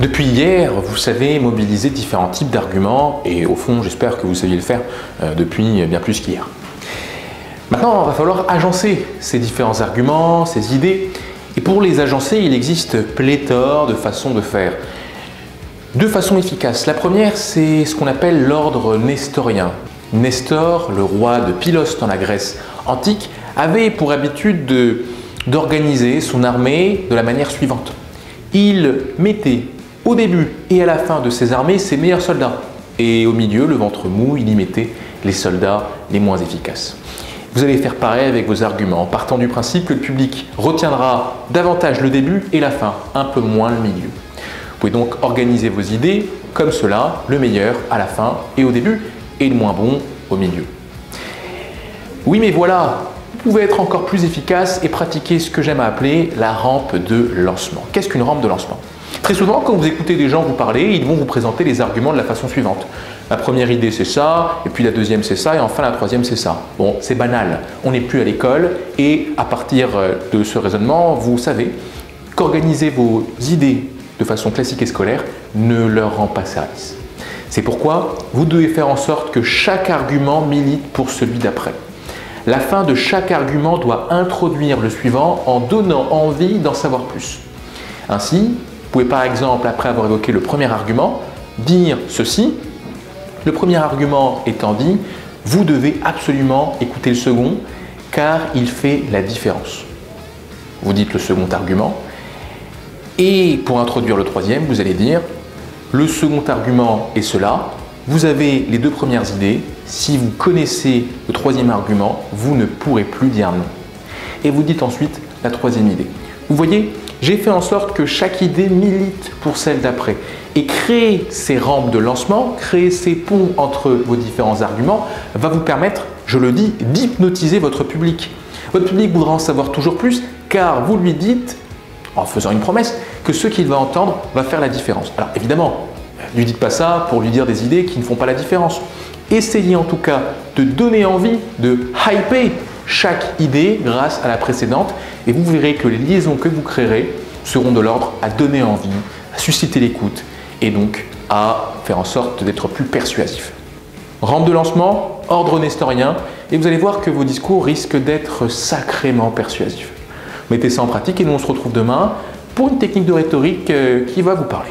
Depuis hier, vous savez mobiliser différents types d'arguments et au fond, j'espère que vous saviez le faire euh, depuis bien plus qu'hier. Maintenant, il va falloir agencer ces différents arguments, ces idées. Et pour les agencer, il existe pléthore de façons de faire. Deux façons efficaces. La première, c'est ce qu'on appelle l'ordre nestorien. Nestor, le roi de Pylos dans la Grèce antique, avait pour habitude d'organiser son armée de la manière suivante. Il mettait au début et à la fin de ses armées ses meilleurs soldats. Et au milieu, le ventre mou, il y mettait les soldats les moins efficaces. Vous allez faire pareil avec vos arguments, partant du principe que le public retiendra davantage le début et la fin, un peu moins le milieu. Vous pouvez donc organiser vos idées comme cela, le meilleur à la fin et au début, et le moins bon au milieu. Oui, mais voilà, vous pouvez être encore plus efficace et pratiquer ce que j'aime appeler la rampe de lancement. Qu'est-ce qu'une rampe de lancement? Très souvent, quand vous écoutez des gens vous parler, ils vont vous présenter les arguments de la façon suivante. La première idée c'est ça, et puis la deuxième c'est ça, et enfin la troisième c'est ça. Bon, c'est banal, on n'est plus à l'école, et à partir euh, de ce raisonnement, vous savez qu'organiser vos idées de façon classique et scolaire ne leur rend pas service. C'est pourquoi vous devez faire en sorte que chaque argument milite pour celui d'après. La fin de chaque argument doit introduire le suivant en donnant envie d'en savoir plus. Ainsi, pouvez par exemple, après avoir évoqué le premier argument, dire ceci. Le premier argument étant dit, vous devez absolument écouter le second car il fait la différence. Vous dites le second argument. Et pour introduire le troisième, vous allez dire le second argument est cela. Vous avez les deux premières idées. Si vous connaissez le troisième argument, vous ne pourrez plus dire non. Et vous dites ensuite la troisième idée. Vous voyez, j'ai fait en sorte que chaque idée milite pour celle d'après. Et créer ces rampes de lancement, créer ces ponts entre vos différents arguments, va vous permettre, je le dis, d'hypnotiser votre public. Votre public voudra en savoir toujours plus car vous lui dites, en faisant une promesse, que ce qu'il va entendre va faire la différence. Alors évidemment, ne lui dites pas ça pour lui dire des idées qui ne font pas la différence. Essayez en tout cas de donner envie, de hyper chaque idée grâce à la précédente et vous verrez que les liaisons que vous créerez seront de l'ordre à donner envie, à susciter l'écoute et donc à faire en sorte d'être plus persuasif. Rampe de lancement, ordre nestorien, et vous allez voir que vos discours risquent d'être sacrément persuasifs. Mettez ça en pratique et nous on se retrouve demain pour une technique de rhétorique euh, qui va vous parler.